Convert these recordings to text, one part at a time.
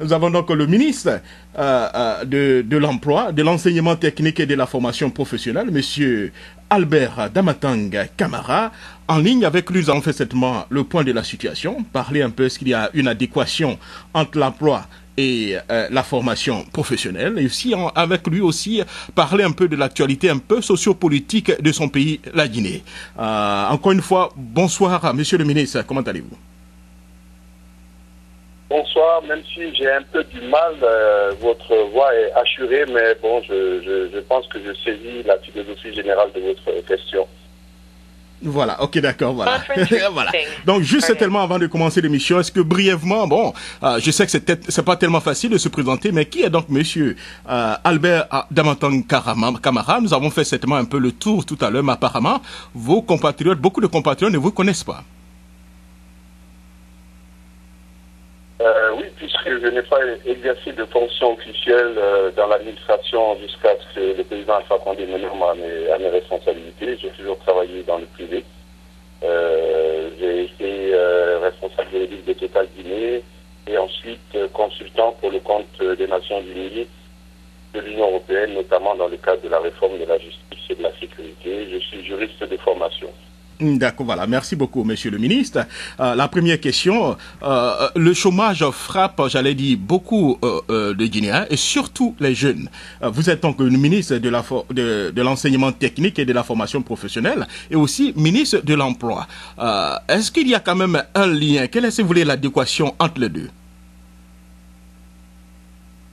Nous avons donc le ministre de, de l'Emploi, de l'Enseignement technique et de la formation professionnelle, Monsieur Albert Damatang Kamara. En ligne avec lui, nous avons fait certainement le point de la situation, parler un peu est-ce qu'il y a une adéquation entre l'emploi et euh, la formation professionnelle et aussi avec lui aussi parler un peu de l'actualité un peu sociopolitique de son pays, la Guinée. Euh, encore une fois, bonsoir Monsieur le ministre, comment allez-vous? Bonsoir, même si j'ai un peu du mal, euh, votre voix est assurée, mais bon, je, je, je pense que je saisis la philosophie générale de votre question. Voilà, ok, d'accord, voilà. voilà. Donc, juste tellement avant de commencer l'émission, est-ce que brièvement, bon, euh, je sais que c'est c'est pas tellement facile de se présenter, mais qui est donc Monsieur euh, Albert Damantan Kamara? Nous avons fait certainement un peu le tour tout à l'heure, mais apparemment, vos compatriotes, beaucoup de compatriotes ne vous connaissent pas. Euh, oui, puisque je n'ai pas exercé de fonction officielle euh, dans l'administration jusqu'à ce que le président Alpha Condé me nomme à mes, à mes responsabilités. J'ai toujours travaillé dans le privé. Euh, j'ai été responsable juridique de Total Guinée et ensuite consultant pour le compte des Nations Unies, de l'Union européenne, notamment dans le cadre de la réforme de la justice et de la sécurité. Je suis juriste de formation. D'accord, voilà. Merci beaucoup, Monsieur le ministre. Euh, la première question, euh, le chômage frappe, j'allais dire, beaucoup euh, de Guinéens et surtout les jeunes. vous êtes donc le ministre de la de, de l'enseignement technique et de la formation professionnelle et aussi ministre de l'emploi. Est-ce qu'il y a quand même un lien? Quelle est, si vous voulez, l'adéquation entre les deux?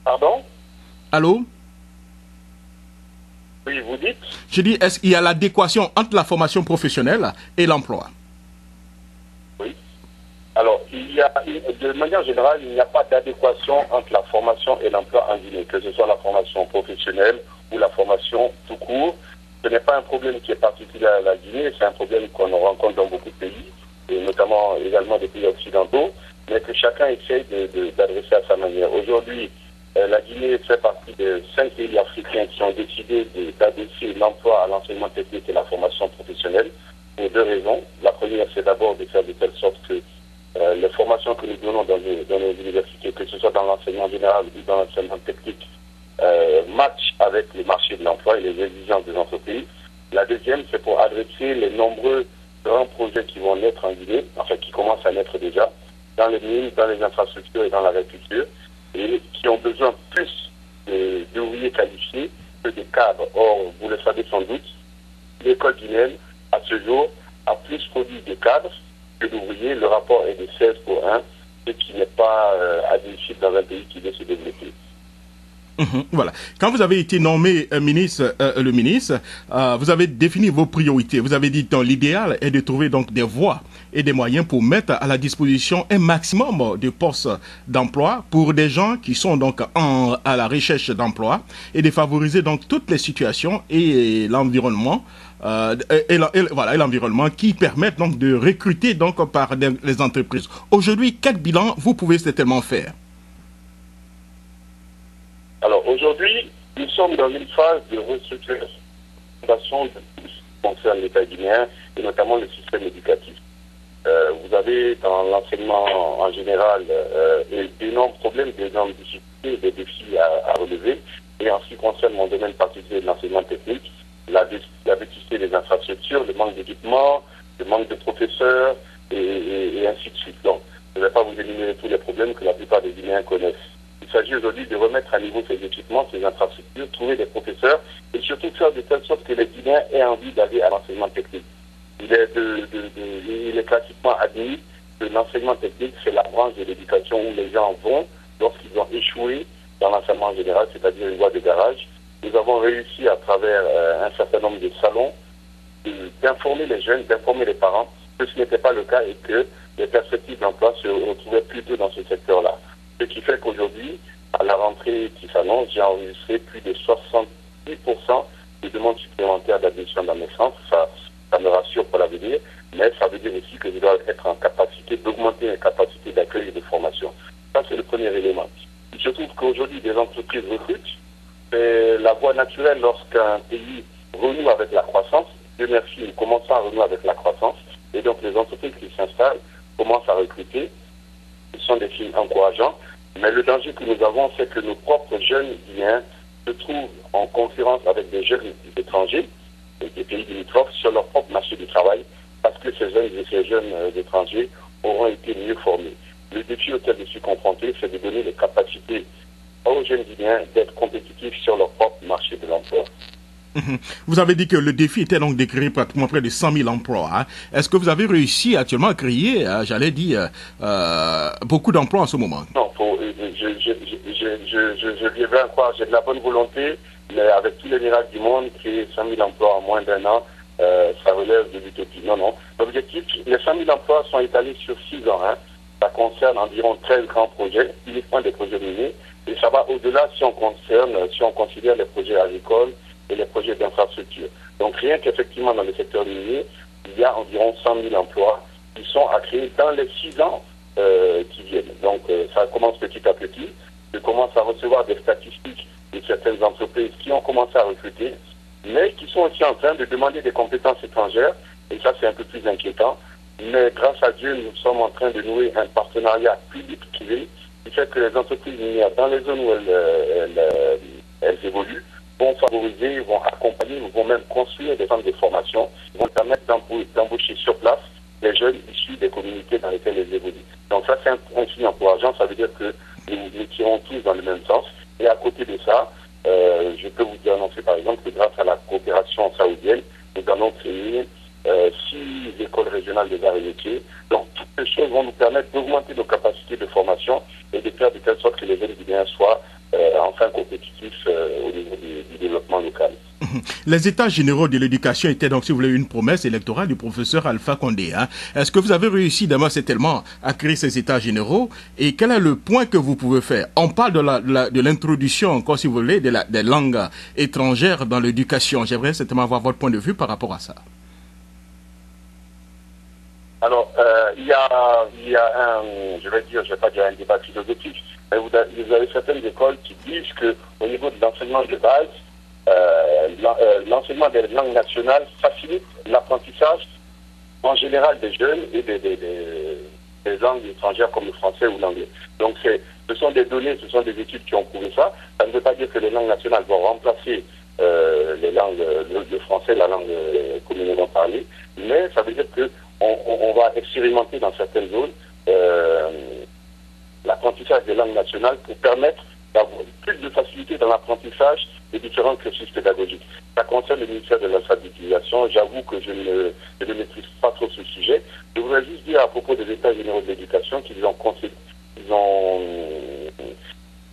Pardon? Allô? Oui, vous dites Je dis, est-ce qu'il y a l'adéquation entre la formation professionnelle et l'emploi? Oui. Alors, il y a, de manière générale, il n'y a pas d'adéquation entre la formation et l'emploi en Guinée, que ce soit la formation professionnelle ou la formation tout court. Ce n'est pas un problème qui est particulier à la Guinée, c'est un problème qu'on rencontre dans beaucoup de pays, et notamment également des pays occidentaux, mais que chacun essaye d'adresser à sa manière. Aujourd'hui, la Guinée fait partie de cinq pays africains qui ont décidé d'adresser l'emploi à l'enseignement technique et la formation professionnelle pour deux raisons. La première, c'est d'abord de faire de telle sorte que euh, les formations que nous donnons dans, nos universités, que ce soit dans l'enseignement général ou dans l'enseignement technique, euh, matchent avec le marché de l'emploi et les exigences des entreprises. La deuxième, c'est pour adresser les nombreux grands projets qui vont naître en Guinée, enfin qui commencent à naître déjà, dans les mines, dans les infrastructures et dans l'agriculture et qui ont besoin plus d'ouvriers qualifiés que de cadres. Or, vous le savez sans doute, l'école guinéenne, à ce jour, a plus produit de cadres que d'ouvriers. Le rapport est de 16 pour 1, ce qui n'est pas euh, admissible dans un pays qui veut se développer. Mhm, voilà. Quand vous avez été nommé euh, ministre, euh, le ministre, euh, vous avez défini vos priorités. Vous avez dit que l'idéal est de trouver donc des voies et des moyens pour mettre à la disposition un maximum de postes d'emploi pour des gens qui sont donc en, à la recherche d'emploi et de favoriser donc toutes les situations et euh, l'environnement qui permettent donc de recruter donc par les entreprises. Aujourd'hui, quel bilan vous pouvez certainement faire? Alors aujourd'hui, nous sommes dans une phase de restructuration de tout ce qui concerne l'État guinéen et notamment le système éducatif. Euh, vous avez dans l'enseignement en général euh, d'énormes problèmes, d'énormes difficultés, des défis à, relever. Et en ce qui concerne mon domaine particulier de l'enseignement technique, la, la vétusté des infrastructures, le manque d'équipement, le manque de professeurs et ainsi de suite. Donc, je ne vais pas vous éliminer tous les problèmes que la plupart des Guinéens connaissent. Il s'agit aujourd'hui de remettre à niveau ces équipements, ces infrastructures, trouver des professeurs et surtout faire de telle sorte que les Guinéens aient envie d'aller à l'enseignement technique. Il est, de, il est classiquement admis que l'enseignement technique, c'est la branche de l'éducation où les gens vont lorsqu'ils ont échoué dans l'enseignement général, c'est-à-dire une voie de garage. Nous avons réussi à travers euh, un certain nombre de salons d'informer les jeunes, d'informer les parents que ce n'était pas le cas et que les perspectives d'emploi se retrouvaient plutôt dans ce secteur-là. Ce qui fait qu'aujourd'hui, à la rentrée qui s'annonce, j'ai enregistré plus de 70% de demandes supplémentaires d'admission dans mes centres. Ça, ça me rassure pour l'avenir, mais ça veut dire aussi que je dois être en capacité d'augmenter les capacités d'accueil et de formation. Ça, c'est le premier élément. Se trouve qu'aujourd'hui, des entreprises recrutent. C'est la voie naturelle lorsqu'un pays renoue avec la croissance. Dieu merci, nous commençons à renouer avec la croissance. Et donc, les entreprises qui s'installent commencent à recruter. Ce sont des signes encourageants. Mais le danger que nous avons, c'est que nos propres jeunes Guinéens se trouvent en concurrence avec des jeunes étrangers des pays limitrophes sur leur propre marché du travail parce que ces jeunes et ces jeunes euh, étrangers auront été mieux formés. Le défi auquel je suis confronté, c'est de donner les capacités aux jeunes Guinéens d'être compétitifs sur leur propre marché de l'emploi. Mhm. Vous avez dit que le défi était donc de créer pratiquement près de 100 000 emplois. Hein. Est-ce que vous avez réussi actuellement à créer, euh, j'allais dire, euh, beaucoup d'emplois en ce moment? Non, je, je, je, je, bien croire, j'ai de la bonne volonté, mais avec tous les miracles du monde, créer 100 000 emplois en moins d'un an, euh, ça relève de l'utopie. Non, non. L'objectif, les 100 000 emplois sont étalés sur 6 ans. Hein. Ça concerne environ 13 grands projets, uniquement des projets miniers. Et ça va au-delà si on concerne, si on considère les projets agricoles et les projets d'infrastructure. Donc rien qu'effectivement dans le secteur minier, il y a environ 100 000 emplois qui sont à créer dans les 6 ans euh, qui viennent. Donc euh, ça commence petit à petit. Je commence à recevoir des statistiques de certaines entreprises qui ont commencé à recruter mais qui sont aussi en train de demander des compétences étrangères, et ça c'est un peu plus inquiétant. Mais grâce à Dieu, nous sommes en train de nouer un partenariat public-privé qui fait que les entreprises minières, dans les zones où elles, euh, elles, évoluent, vont favoriser, vont accompagner, vont même construire des centres de formation, vont permettre d'embaucher sur place les jeunes issus des communautés dans lesquelles elles évoluent. Donc ça, c'est un, un signe encourageant. Ça veut dire que nous, nous tirons tous dans le même sens. Et à côté de ça, euh, je peux vous annoncer par exemple que grâce à la coopération saoudienne, nous allons créer euh, six écoles régionales des arts et métiers. Donc toutes ces choses vont nous permettre d'augmenter nos capacités de formation et de faire de telle sorte que les jeunes Guinéens soient euh, enfin compétitifs au niveau. Les États généraux de l'éducation étaient donc, si vous voulez, une promesse électorale du professeur Alpha Condé. Hein. Est-ce que vous avez réussi d'abord tellement à créer ces États généraux? Et quel est le point que vous pouvez faire? On parle de l'introduction, encore si vous voulez, la, des langues étrangères dans l'éducation. J'aimerais certainement avoir votre point de vue par rapport à ça. Alors, euh, il, y a, y a un, je vais dire, je vais pas dire un débat philosophique, mais vous, avez certaines écoles qui disent que au niveau de l'enseignement de base, l'enseignement des langues nationales facilite l'apprentissage en général des jeunes et des, des, langues étrangères comme le français ou l'anglais. Donc ce sont des données, ce sont des études qui ont prouvé ça. Ça ne veut pas dire que les langues nationales vont remplacer euh, les langues, le, français, la langue communément parlée, mais ça veut dire que on, va expérimenter dans certaines zones l'apprentissage des langues nationales pour permettre d'avoir plus de facilité dans l'apprentissage des différents cursus pédagogiques. Ça concerne le ministère de l'alphabétisation. J'avoue que je ne, je ne, maîtrise pas trop ce sujet. Je voudrais juste dire à propos des États généraux de l'éducation qu'ils ont, ils ont,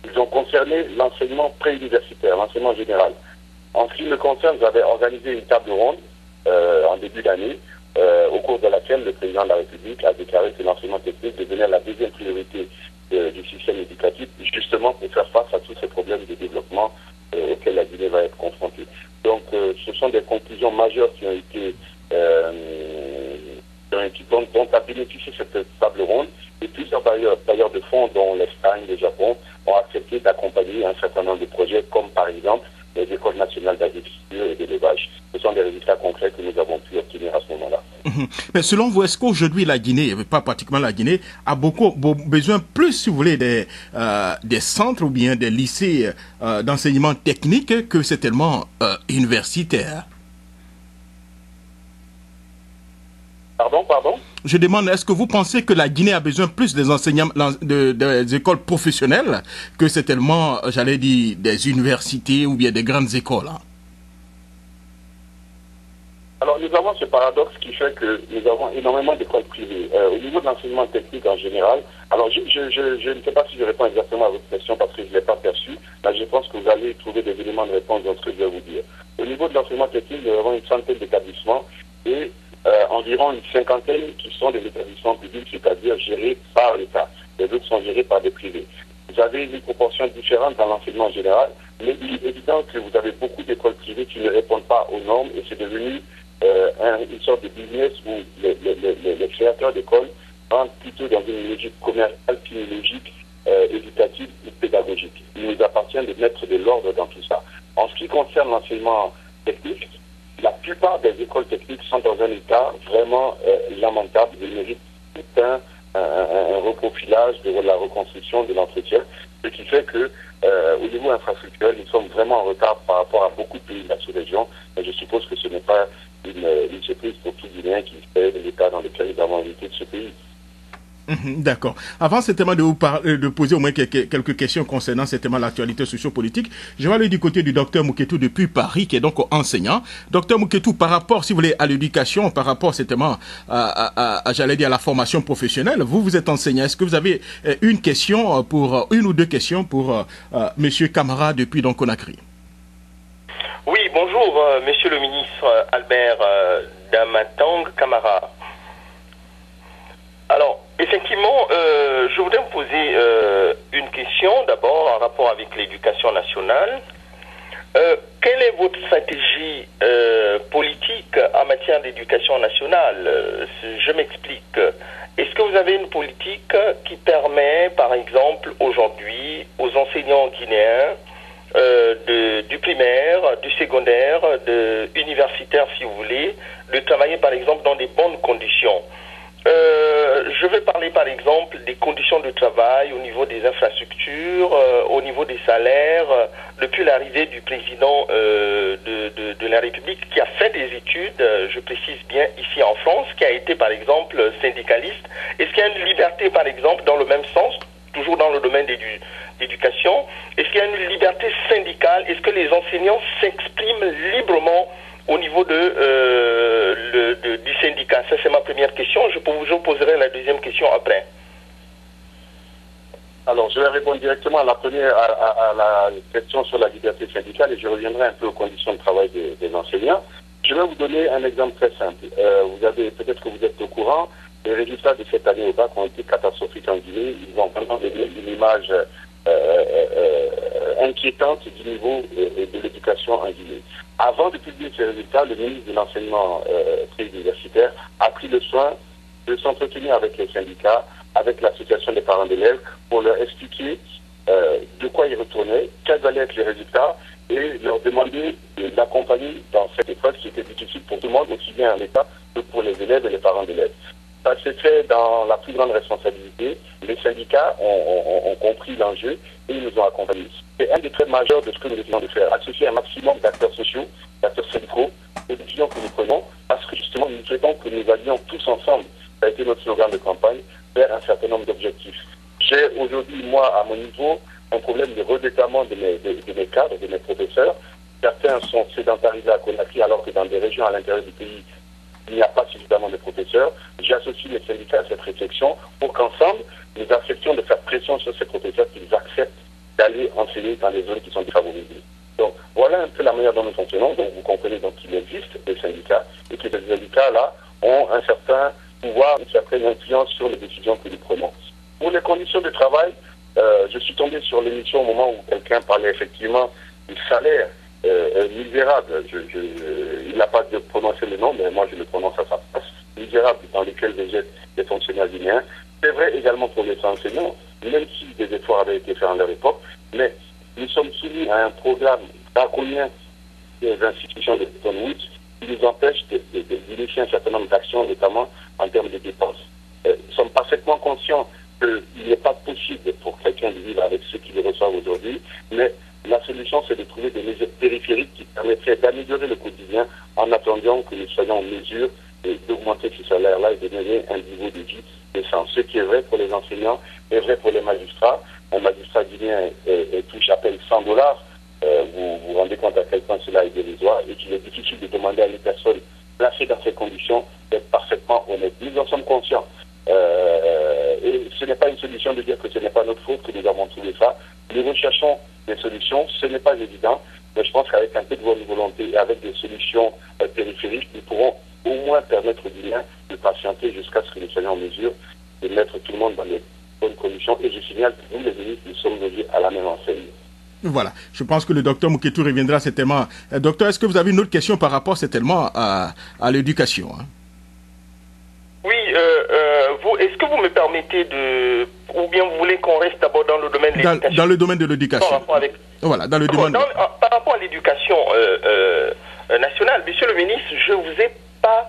ils ont concerné l'enseignement préuniversitaire, l'enseignement général. En ce qui me concerne, j'avais organisé une table ronde euh, en début d'année, euh, au cours de laquelle le président de la République a déclaré que l'enseignement technique devenait la deuxième priorité euh, du système éducatif, justement pour faire face à tous ces problèmes de développement euh, auxquels la Guinée va être confrontée. Donc, euh, ce sont des conclusions majeures qui ont été euh, dont, dont, a bénéficié cette table ronde et plusieurs bailleurs, de fonds, dont l'Espagne, le Japon, ont accepté d'accompagner un certain nombre de projets, comme par exemple les écoles nationales d'agriculture et d'élevage. Ce sont des résultats concrets que nous avons pu obtenir à ce moment-là. Mhm. Mais selon vous, est-ce qu'aujourd'hui la Guinée, pas pratiquement la Guinée, a beaucoup besoin plus, si vous voulez, des, euh, des centres ou bien des lycées euh, d'enseignement technique que c'est tellement euh, universitaire? Pardon, pardon? Je demande, est-ce que vous pensez que la Guinée a besoin plus des enseignants, de, des écoles professionnelles que c'est tellement, j'allais dire, des universités ou bien des grandes écoles hein? Alors nous avons ce paradoxe qui fait que nous avons énormément d'écoles privées. Euh, au niveau de l'enseignement technique en général, alors je, ne sais pas si je réponds exactement à votre question parce que je ne l'ai pas perçu. Là, je pense que vous allez trouver des éléments de réponse dans ce que je vais vous dire. Au niveau de l'enseignement technique, nous avons une centaine d'établissements et euh, environ une cinquantaine qui sont des établissements publics, c'est-à-dire gérés par l'État. Les autres sont gérés par des privés. Vous avez une proportion différente dans l'enseignement général, mais il est évident que vous avez beaucoup d'écoles privées qui ne répondent pas aux normes et c'est devenu euh, une sorte de business où les, les, créateurs d'écoles rentrent plutôt dans une logique commerciale qu'une euh, éducative ou pédagogique. Il nous appartient de mettre de l'ordre dans tout ça. En ce qui concerne l'enseignement technique, la plupart des écoles techniques sont dans un état vraiment euh, lamentable. Ils méritent tout un un, reprofilage de la reconstruction de l'entretien, ce qui fait que au niveau infrastructurel, nous sommes vraiment en retard par rapport à beaucoup de pays de la sous-région. Et je suppose que ce n'est pas une, une surprise qui fait l'état dans lequel nous avons de ce pays. Mhm, d'accord. Avant certainement de vous parler, de poser au moins quelques, questions concernant certainement l'actualité sociopolitique, je vais aller du côté du docteur Mouketou depuis Paris, qui est donc enseignant. Docteur Mouketou, par rapport, si vous voulez, à l'éducation, par rapport certainement à, à, j'allais dire, à la formation professionnelle, vous, vous êtes enseignant. Est-ce que vous avez euh, une question pour, euh, une ou deux questions pour euh, euh, Monsieur Camara depuis donc Conakry? Oui, bonjour, euh, Monsieur le ministre Albert euh, Damatang Camara. Alors, effectivement, euh, je voudrais vous poser euh, une question d'abord en rapport avec l'éducation nationale. Euh, quelle est votre stratégie euh, politique en matière d'éducation nationale? Euh, Je m'explique. Est-ce que vous avez une politique qui permet, par exemple, aujourd'hui, aux enseignants guinéens euh, de- du primaire, du secondaire, de universitaire, si vous voulez, de travailler, par exemple, dans des bonnes conditions euh, je vais parler par exemple des conditions de travail au niveau des infrastructures, euh, au niveau des salaires, depuis l'arrivée du président de, de- la République qui a fait des études, je précise bien ici en France, qui a été par exemple syndicaliste. Est-ce qu'il y a une liberté par exemple dans le même sens, toujours dans le domaine d'édu- d'éducation Est-ce qu'il y a une liberté syndicale? Est-ce que les enseignants s'expriment librement au niveau de, euh, le- du syndicat? Ça, c'est ma première question. Je, vous poserai la deuxième question après. Alors, je vais répondre directement à la première, à, la question sur la liberté syndicale et je reviendrai un peu aux conditions de travail des, des enseignants. Je vais vous donner un exemple très simple. Euh, vous avez, peut-être que vous êtes au courant, les résultats de cette année au bac ont été catastrophiques en Guinée. Ils ont vraiment donné une image euh, euh, euh, inquiétante du niveau de l'éducation en Guinée. Avant de publier ces résultats, le ministre de l'enseignement préuniversitaire a pris le soin de s'entretenir avec les syndicats, avec l'association des parents d'élèves, pour leur expliquer de quoi ils retournaient, quels allaient être les résultats, et leur demander de l'accompagner dans cette épreuve qui était difficile pour tout le monde, aussi bien en État que pour les élèves et les parents d'élèves. Ça s'est fait dans la plus grande responsabilité. Les syndicats ont, compris l'enjeu et ils nous ont accompagnés. C'est un des traits majeurs de ce que nous essayons de faire, associer un maximum d'acteurs sociaux, d'acteurs syndicaux, et décisions que nous prenons, parce que justement, nous souhaitons que nous allions tous ensemble, ça a été notre slogan de campagne, vers un certain nombre d'objectifs. J'ai aujourd'hui, moi, à mon niveau, un problème de redéploiement de mes, de, de mes cadres, de mes professeurs. Certains sont sédentarisés à Conakry, alors que dans des régions à l'intérieur du pays, il n'y a pas suffisamment de professeurs. J'associe les syndicats à cette réflexion pour qu'ensemble, nous acceptions de faire pression sur ces professeurs qu'ils acceptent d'aller enseigner dans les zones qui sont défavorisées. Donc, voilà un peu la manière dont nous fonctionnons. Donc, vous comprenez qu'il existe des syndicats et que ces syndicats-là ont un certain pouvoir, une certaine influence sur les décisions que nous prenons. Pour les conditions de travail, euh, je suis tombé sur l'émission au moment où quelqu'un parlait effectivement du salaire euh, euh, misérable. Je, je, il n'a pas de prononcer le nom, mais moi je le prononce à sa place. Misérable dans lesquels végètent les fonctionnaires guinéens. C'est vrai également pour les enseignants, même si des efforts avaient été faits en leur époque, mais nous sommes soumis à un programme draconien des institutions de Bretton Woods qui nous empêche de- de- de- un certain nombre d'actions, notamment en termes de dépenses. Euh, nous sommes parfaitement conscients qu'il n'est pas possible pour quelqu'un de vivre avec ce qu'il reçoit aujourd'hui, mais la solution, c'est de trouver des mesures périphériques qui permettraient d'améliorer le quotidien en attendant que nous soyons en mesure d'augmenter ce salaire-là et de donner un niveau de vie décent. Ce qui est vrai pour les enseignants est vrai pour les magistrats. Un magistrat guinéen touche à peine 100 dollars. Euh, vous vous rendez compte à quel point cela est dérisoire et qu'il est difficile de demander à une personne placée dans ces conditions d'être parfaitement honnête. Nous en sommes conscients. Euh, et ce n'est pas une solution de dire que ce n'est pas notre faute que nous avons trouvé ça. Nous recherchons des solutions. Ce n'est pas évident, mais je pense qu'avec un peu de bonne volonté et avec des solutions euh, périphériques, nous pourrons au moins permettre aux Guinéens de patienter jusqu'à ce que nous soyons en mesure de mettre tout le monde dans les bonnes conditions. Et je signale que nous, les ministres, nous sommes logés à la même enseigne. Voilà, je pense que le docteur Mouketou reviendra certainement. Euh, docteur, est-ce que vous avez une autre question par rapport certainement à, à l'éducation hein? Oui, euh, euh, vous, est-ce que vous me permettez de, ou bien vous voulez qu'on reste d'abord dans le domaine de l'éducation dans le domaine de l'éducation. avec- Voilà, dans le domaine. Dans- en- par rapport à l'éducation euh, euh, euh, nationale, monsieur le ministre, je ne vous ai pas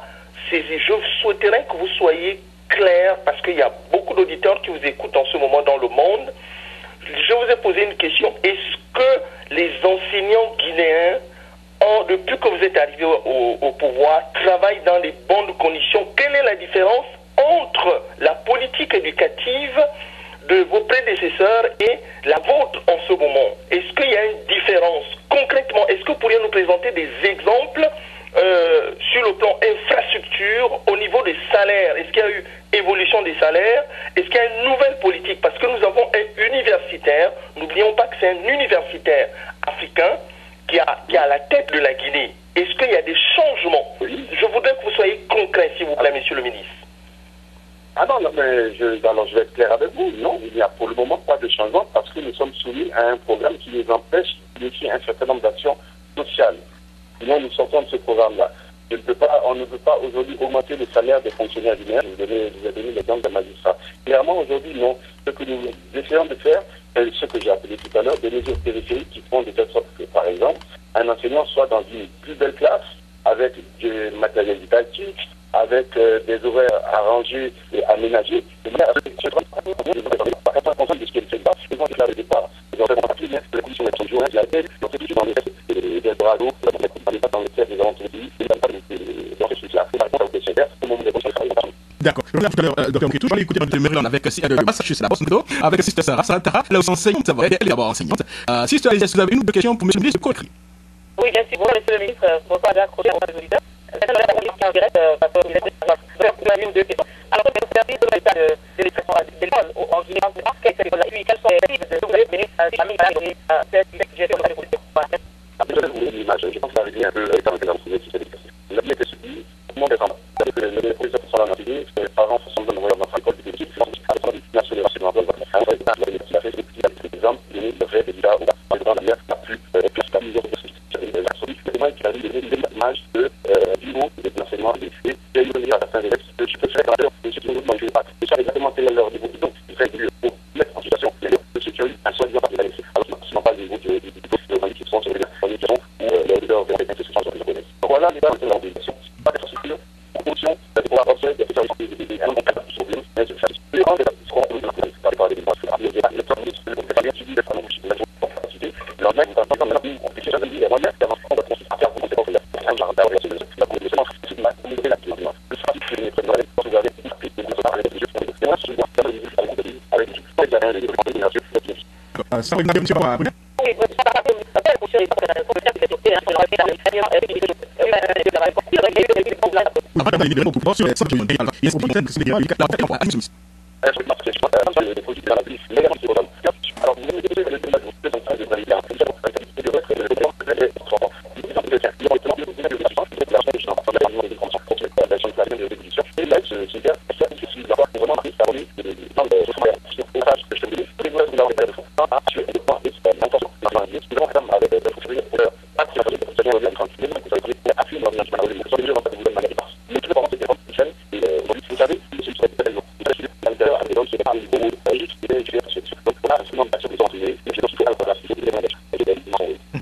saisi. Je souhaiterais que vous soyez clair parce qu'il y a beaucoup d'auditeurs qui vous écoutent en ce moment dans le monde. Je vous ai posé une question. Est-ce que les enseignants guinéens, ont, depuis que vous êtes arrivé au, au pouvoir, travaillent dans les bonnes conditions? Quelle est la différence entre la politique éducative de vos prédécesseurs et la vôtre en ce moment. Est-ce qu'il y a une différence Concrètement, est-ce que vous pourriez nous présenter des exemples euh, sur le plan infrastructure au niveau des salaires? Est-ce qu'il y a eu évolution des salaires? Est-ce qu'il y a une nouvelle politique? Parce que nous avons un universitaire, n'oublions pas que c'est un universitaire africain qui a, qui a la tête de la Guinée. Est-ce qu'il y a des changements? Je voudrais que vous soyez concret, s'il vous plaît, monsieur le ministre. Ah non, non mais je, alors je vais être clair avec vous. Non, il n'y a pour le moment pas de changement parce que nous sommes soumis à un programme qui nous empêche d'initier un certain nombre d'actions sociales. Sinon, nous sortons de ce programme-là. On ne peut pas aujourd'hui augmenter le salaire des fonctionnaires guinéens. Je vous ai donné l'exemple des magistrats. Clairement, aujourd'hui, non. Ce que nous essayons de faire, c'est ce que j'ai appelé tout à l'heure, des mesures périphériques qui font de telle sorte que, par exemple, un enseignant soit dans une plus belle classe, avec du matériel didactique, avec euh, des horaires arrangés et aménagés, de manière à ce que ce soit de ce qui est fait là, ils vont déclarer le départ. Ils ont fait partie de la commission d'élection journée de la tête, ils ont fait dans les des brados, dans les terres des avantages du pays, ils n'ont pas dans ce truc-là. C'est la réponse au questionnaire, au moment des questions D'accord. Je reviens tout à l'heure, euh, Dr. Mketou. Je vais écouter de Maryland avec euh, de Massachusetts, Boston, avec Sister Sarah Sarah, là où enseignante, elle est d'abord enseignante. Euh, Sister, est-ce que vous avez une ou deux questions pour M. le ministre Coquerie Oui, bien sûr. Bonjour, monsieur le ministre. Bonsoir, d'accrocher à vos auditeurs. Maintenant, la question en direct, parce que vous avez une ou deux questions. Alors, que vous service de l'état de l'éducation de l'école en Guinée, quelles sont les quelles sont les cibles que vous avez menées à famille à donner à cette gestion de la politique Après, vous voyez l'image. Je pense que ça arrive un peu étant que dans le système éducatif. La vie était subie, comment des enfants C'est-à-dire que les professeurs sont là dans l'année, que les parents sont dans leur enfant école de l'équipe, ils sont à la nationale de l'enseignement. Alors, la fait des exemples, donner le vrai résultat ou dans la manière la plus stabilisée possible. Absolument, qui a eu des images de niveau de l'enseignement et j'ai eu à certains élèves que je peux faire dans leur ce qui ne me pas. Et ça, exactement quel est leur niveau. Donc, il fait mieux pour mettre en situation de ce qui a eu un soi-disant pas de la Alors, ce n'est pas le Donc, voilà les bases de l'organisation. Pas de de la de des de de de de suis pas capable de faire pour chercher parce que la communauté qui est sur terrain, on aurait fait la réunion et puis la réponse. Il y a eu des problèmes. Après, il y a des beaucoup sur vais dire. Il que c'est des la tête. Alors, vous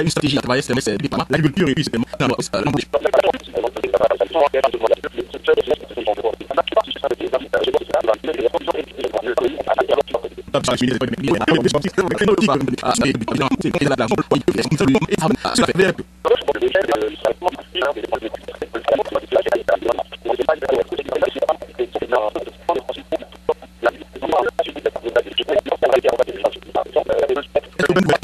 une stratégie à travailler, c'est l'agriculture et c'est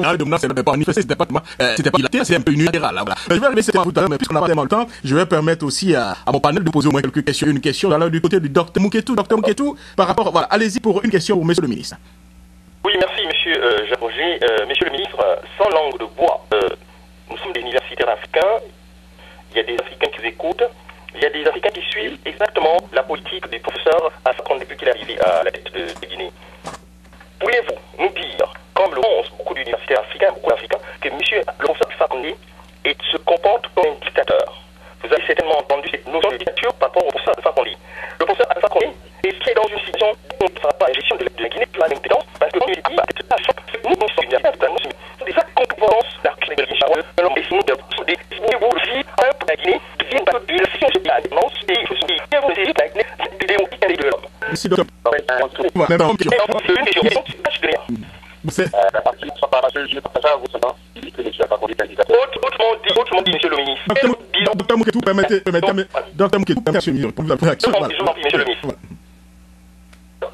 ah, de menace, c'était pas manifesté, c'était pas, euh, c'était pas c'est un peu unilatéral. Je vais arriver à tout à l'heure, mais puisqu'on n'a pas tellement le temps, je vais permettre aussi à, à mon panel de poser au moins quelques questions. Une question, alors, du côté du docteur Mouketou, docteur Mouketou, par rapport, voilà, allez-y pour une question pour monsieur le ministre. Oui, merci, monsieur euh. Euh, monsieur le ministre, sans langue de bois, euh, nous sommes des universitaires africains, il y a des Africains qui écoutent, il y a des Africains qui suivent exactement la politique du professeur Afkan depuis qu'il est arrivé à la tête de, de Guinée. Pouvez-vous nous dire, comme le pensent beaucoup d'universitaires africains, beaucoup d'Africains, que M. le professeur se comporte comme un dictateur Vous avez certainement entendu cette notion de dictature par rapport au professeur Fakonde. Le professeur Alpha Condé est dans une situation où on ne fera pas la gestion de la Guinée plus indépendance parce que nous, nous sommes nous sommes des incompétences de la Guinée. Nous devons des vous aussi, un la Guinée un peu plus la de la et il faut se dire, vous la Guinée, c'est des de l'homme. Merci, docteur. Autrement dit, autrement dit, monsieur le ministre. Docteur Mouketou, permettez, permettez, monsieur le ministre.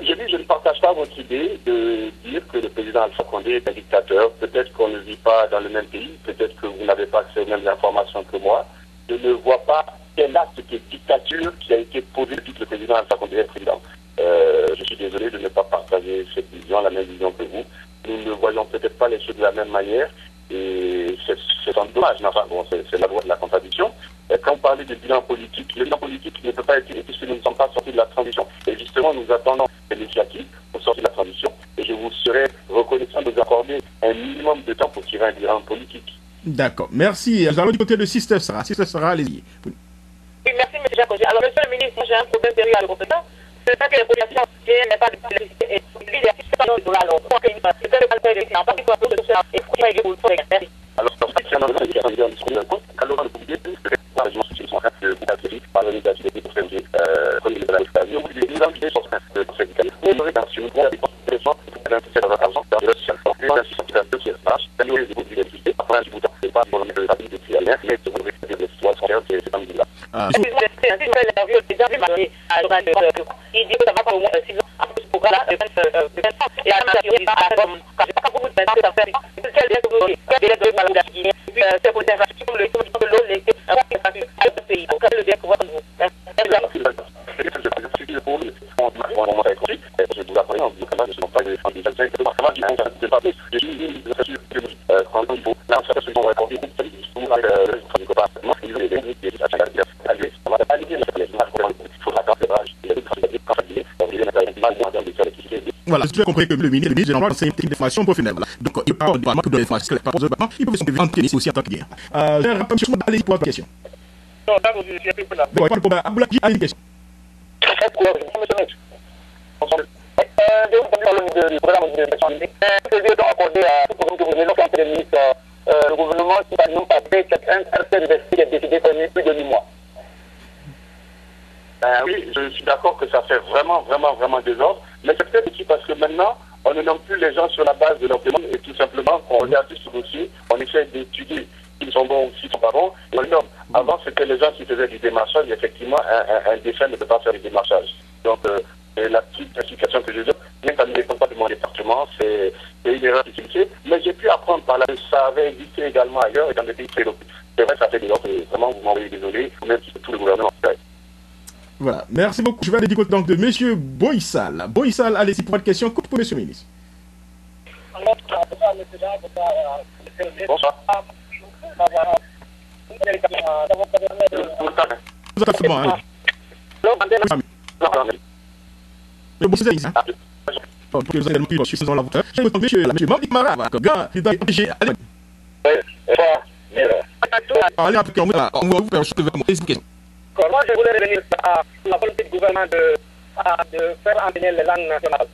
Je ne partage pas votre idée de dire que le président Alpha Condé est un dictateur. Peut-être qu'on ne vit pas dans le même pays, peut-être que vous n'avez pas accès aux mêmes informations que moi. Je ne vois pas quel acte de dictature qui a été posé depuis que le président Alpha Condé est président. Euh, je suis désolé de ne pas partager cette vision, la même vision que vous. Nous ne voyons peut-être pas les choses de la même manière et c'est un dommage. Enfin, bon, c'est la loi de la contradiction. Et quand on parlait de bilan politique, le bilan politique ne peut pas être puisque nous ne sommes pas sortis de la transition. Et justement, nous attendons l'initiative pour sortir de la transition et je vous serais reconnaissant de nous accorder un minimum de temps pour tirer un bilan politique. D'accord. Merci. Nous allons du côté de Sister Sarah. Sister Sarah, allez-y. Oui, merci, M. Jacques. Alors, monsieur le ministre, moi j'ai un problème sérieux à le professeur. C'est ça que les populations n'aient pas de l'électricité et c'est pas dans le dollar. Alors, pourquoi qu'il c'est le calcul de l'État, pas qu'il soit pour le social et pour qu'il y ait pour les Merci. Alors, dans ce cas, nous avons dit qu'il y a un discours de publié, par sur de l'organisation des de comme il est de nous dit des idées sur ce reste de syndical. Nous avons dit sur une grande dépense de soins pour l'investir dans l'argent dans le social. Donc, nous avons dit sur ce qui est marche, nous avons dit des l'électricité, après un bout de temps, c'est pas pour le mettre de la vie de qui a rien, mais c'est pour le mettre de l'histoire, c'est un là. Il dit que ça va pas au moins 6 ans après ce programme-là de 20 ans. Et à la théorie, ça a je pas beaucoup de personnes, ça fait, quel délai de quel délai de mal de Guinée, et puis c'est pour les infrastructures, comme le, comme l'eau, les infrastructures, à le pays. Donc, quel est le bien pouvoir de vous? Je vous apprends en disant que je ne suis pas des gens qui sont pas des gens qui sont pas des gens qui sont pas des gens qui sont pas des gens là, ça se sont répondus, c'est tout le monde, je ne sais pas, moi, je vais les aider, à chaque fois, à lui, ça va pas aller, mais il faudra quand même, il y a des gens qui sont pas des gens qui sont pas des gens qui voilà, j'ai compris que le ministre, le ministre de l'Emploi, c'est une formation professionnelle. Donc, il parle de pour de l'information, il peut se tennis aussi en tant que guerre. Euh, pour question. Non, là, la. Bon, question. Euh, je vous parle du programme de l'éducation numérique. Que Dieu doit accorder à tout programme que vous venez de le ministre, le gouvernement, qui par exemple, après un certain université a décidé de plus de 8 mois. Ben oui, je suis d'accord que ça fait vraiment, vraiment, vraiment désordre. Mais c'est peut-être aussi parce que maintenant, on ne nomme plus les gens sur la base de leur demande et tout simplement, on regarde ce dossier, on essaie d'étudier s'ils sont bons ou s'ils sont pas bons, et on les nomme. Avant, c'était les gens qui faisaient du démarchage. Effectivement, un, un, un défunt ne peut pas faire du démarchage. Donc, euh, la petite classification que je donne, même ça ne dépend pas de mon département, c'est une erreur d'utilité. Mais j'ai pu apprendre par là que ça avait existé également ailleurs et dans des pays très locaux. C'est vrai, ça fait des ordres. Vraiment, vous m'envoyez désolé, même si tout le gouvernement fait. Voilà, merci beaucoup. Je vais aller du côté donc de M. Boissal. Boissal, allez-y pour votre question. Coupe pour M. le ministre. Bonsoir. Hein? Monsieur, monsieur on va vous. Moi, je voulais revenir à la politique du gouvernement de de faire enseigner les langues nationales.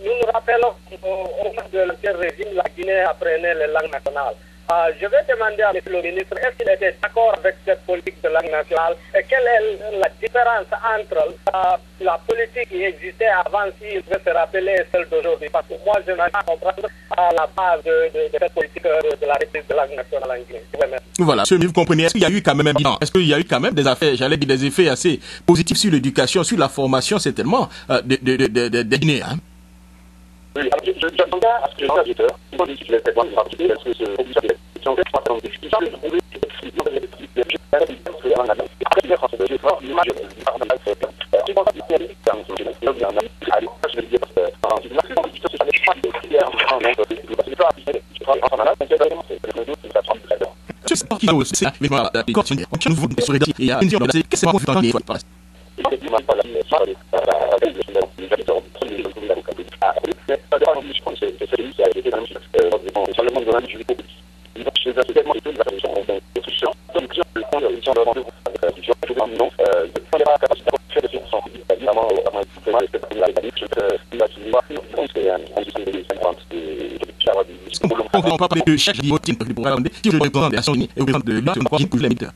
nous nous rappelons au moment de l'ancien régime, la Guinée apprenait les langues nationales. Euh, je vais demander à M. le ministre, est-ce qu'il était d'accord avec cette politique de langue nationale et quelle est la différence entre la politique qui existait avant, s'il veut se rappeler, celle d'aujourd'hui? Parce que moi, je n'arrive pas à comprendre à la base de, cette politique de, la République de langue nationale Guinée. Voilà, monsieur, vous comprenez, est-ce qu'il y a eu quand même est-ce qu'il y a eu quand même des affaires, j'allais dire des effets assez positifs sur l'éducation, sur la formation, certainement, euh, de, de, de, Guinéens oui, j'attendais à ce que les auditeurs, ils ont dit qu'ils étaient bons, parce que c'est obligé de fait que analyse. Après, effort, l'image de que analyse. Allez, je vais dire parce que, c'est une discussion de, analyse, c'est vraiment, c'est le qui aussi, sur les et à une dire, qu'est-ce pas pas on va parler de chaque motif je représente des Nations Unies et de l'autre, on croit qu'il couvre les militaires.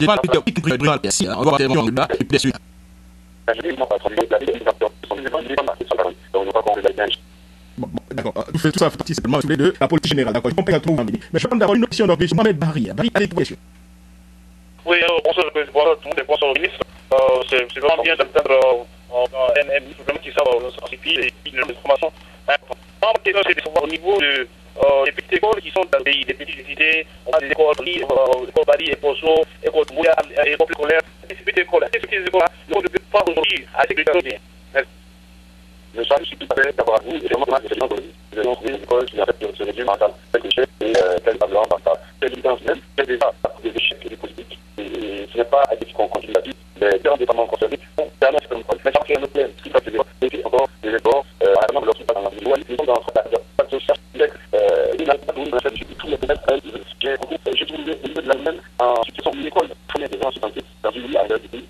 Je parle plutôt de président merci, on va faire un débat et puis sûr. Bon, d'accord. Vous faites tout ça partie simplement tous les deux, la politique générale, d'accord. Je comprends tout, mais je prends d'abord une option d'organisation. Mohamed Barry, Barry, allez, question. Oui, bonsoir, bonsoir tout le monde bonsoir au ministre. C'est vraiment bien d'entendre un ministre vraiment qui savent et qui une information Ma question, c'est de savoir au niveau de, euh, des petites écoles qui sont dans le pays, des petites cités, on a des écoles, euh, écoles Bali, écoles So, écoles Mouya, écoles scolaires, ces petites écoles, ces petites écoles-là ne sont pas aujourd'hui à sécurité bien. Je suis tout d'accord avec vous. Et vraiment, c'est des écoles qui, en fait, se réduisent en tel et tel des échecs des politiques. Ce n'est pas à dire qu'on continue mais école. Mais qui euh, la cherche, euh, une une école une pays, et personne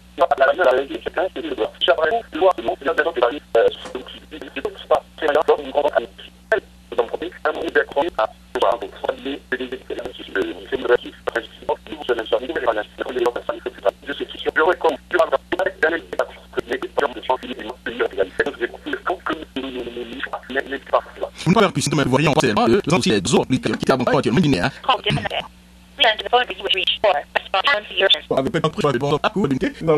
la de donc rapport à le de qui les les les de les les de de avec un prix dans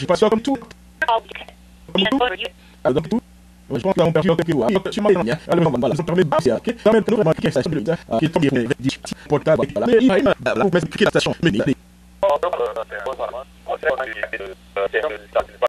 Je pense que là, on. Je. Mais il y a station, mais,